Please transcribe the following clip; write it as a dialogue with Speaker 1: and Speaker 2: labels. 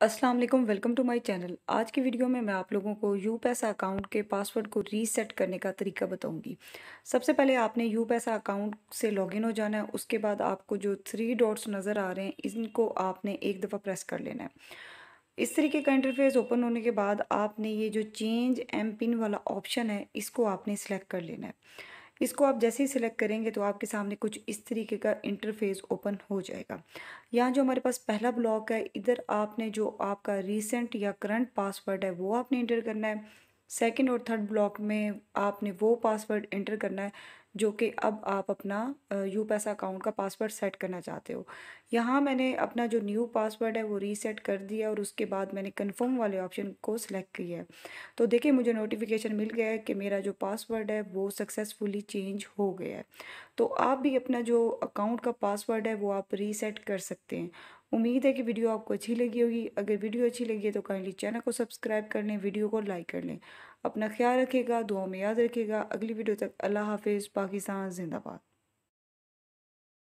Speaker 1: अस्सलाम वालेकुम welcome to my channel आज की वीडियो में मैं आप लोगों को यू पैसा अकाउंट के पासवर्ड को रीसेट करने का तरीका बताऊँगी। सबसे पहले आपने यू पैसा अकाउंट से लॉगिन हो जाना है, उसके बाद आपको जो थ्री डॉट्स नज़र आ रहे हैं, इनको आपने एक दफ़ा प्रेस कर लेना है। इस तरीके का इंटरफेस ओपन होने के बाद आपने ये जो चेंज एम पिन वाला ऑप्शन है, इसको आपने सेलेक्ट कर लेना है। इसको आप जैसे ही सिलेक्ट करेंगे तो आपके सामने कुछ इस तरीके का इंटरफेस ओपन हो जाएगा। यहाँ जो हमारे पास पहला ब्लॉक है, इधर आपने जो आपका रीसेंट या करंट पासवर्ड है, वो आपने इंटर करना है। सेकंड और थर्ड ब्लॉक में आपने वो पासवर्ड एंटर करना है, जो कि अब आप अपना यू पैसा अकाउंट का पासवर्ड सेट करना चाहते हो। यहाँ मैंने अपना जो न्यू पासवर्ड है वो रीसेट कर दिया और उसके बाद मैंने कंफर्म वाले ऑप्शन को सिलेक्ट किया है। तो देखिए, मुझे नोटिफिकेशन मिल गया है कि मेरा जो पासवर्ड है वो सक्सेसफुली चेंज हो गया है। तो आप भी अपना जो अकाउंट का पासवर्ड है वो आप रीसेट कर सकते हैं। उम्मीद है कि वीडियो आपको अच्छी लगी होगी। अगर वीडियो अच्छी लगी है तो काइंडली चैनल को सब्सक्राइब कर लें, वीडियो को लाइक कर लें। अपना ख्याल रखिएगा दुआ में याद रखिएगा अगली वीडियो तक अल्लाह हाफिज़, पाकिस्तान, जिंदाबाद।